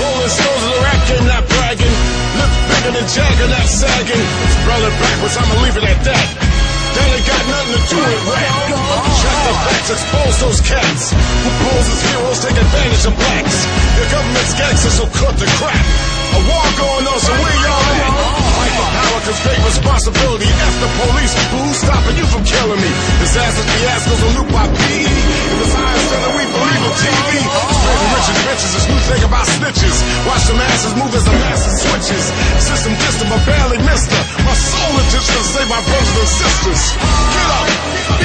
Rolling Stones of the rap game, not bragging. Lips bigger than Jagger, not sagging. It backwards, I'ma leave it at that. That ain't got nothing to do with rap. Check the facts, expose those cats who pose as heroes, take advantage of blacks. The government's gangsters, so cut the crap. A war going on, so where y'all at? Fight for cause great responsibility. F the police, who's stopping you from killing me? Disasters, fiascos, and Bitches, it's new thing about snitches. Watch the masses move as the masses switches. System distant, but barely missed her. My soul intention to save my brothers and sisters. Get up!